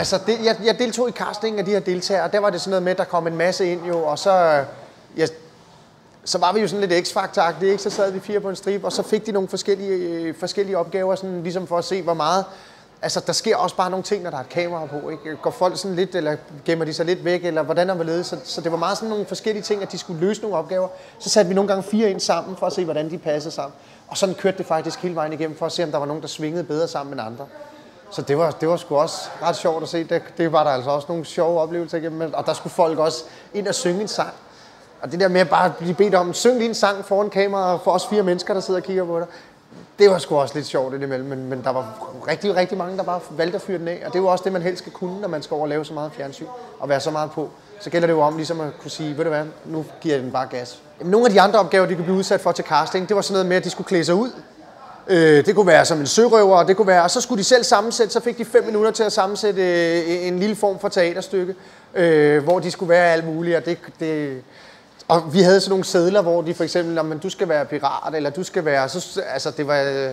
altså, det, jeg, jeg deltog i castingen af de her deltagere, og der var det sådan noget med, at der kom en masse ind jo, og så, ja, så var vi jo sådan lidt x faktor ikke? Så sad vi fire på en strip, og så fik de nogle forskellige, øh, forskellige opgaver, sådan ligesom for at se, hvor meget... Altså, der sker også bare nogle ting, når der er et kamera på, ikke? Går folk sådan lidt, eller gemmer de sig lidt væk, eller hvordan er det så, så det var meget sådan nogle forskellige ting, at de skulle løse nogle opgaver. Så satte vi nogle gange fire ind sammen, for at se, hvordan de passede sammen. Og sådan kørte det faktisk hele vejen igennem, for at se, om der var nogen, der svingede bedre sammen end andre. Så det var, det var sgu også ret sjovt at se. Det, det var der altså også nogle sjove oplevelser igennem. Og der skulle folk også ind og synge en sang. Og det der med at bare blive bedt om, syng lige en sang foran kamera for os fire mennesker, der sidder og kigger på dig. Det var sgu også lidt sjovt indimellem, men, men der var rigtig, rigtig mange, der bare valgte at fyre den af. Og det er jo også det, man helst skal kunne, når man skal over lave så meget fjernsyn og være så meget på. Så gælder det jo om ligesom at kunne sige, ved du hvad, nu giver jeg den bare gas. Jamen, nogle af de andre opgaver, de kunne blive udsat for til casting, det var sådan noget med, at de skulle klæde sig ud Øh, det kunne være som en sørøver, og det kunne være, og så skulle de selv sammensætte, så fik de fem minutter til at sammensætte øh, en lille form for teaterstykke, øh, hvor de skulle være alt muligt, og det, det, og vi havde sådan nogle sædler, hvor de for eksempel, om du skal være pirat, eller du skal være, så, altså det var, øh,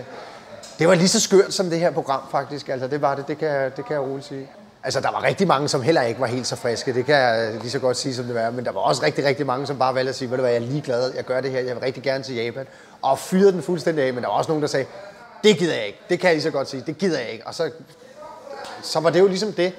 det var lige så skørt som det her program faktisk, altså det var det, det kan, det kan jeg roligt sige. Altså, der var rigtig mange, som heller ikke var helt så friske, det kan jeg øh, lige så godt sige, som det var. Men der var også rigtig, rigtig mange, som bare valgte at sige, ved du hvad, jeg er ligeglad, jeg gør det her, jeg vil rigtig gerne til Japan. Og fyrede den fuldstændig af, men der var også nogen, der sagde, det gider jeg ikke, det kan jeg lige så godt sige, det gider jeg ikke. Og så, så var det jo ligesom det.